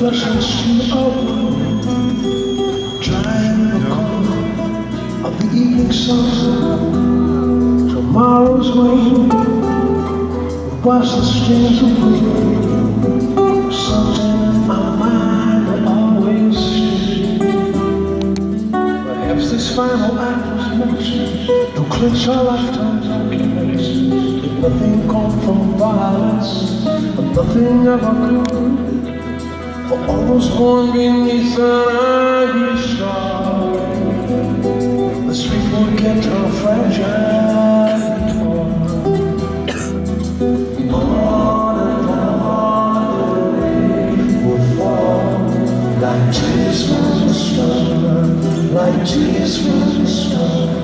flesh open, the cold of the evening sun. Tomorrow's rain wash the stains away. Something in my mind will always stay. Perhaps this final act was meant to clinch our lifetime's arguments. Nothing comes from violence, nothing ever could. For all born beneath an angry star, the street forget how fragile and torn. On and on the will fall like tears from a star, like tears from a star.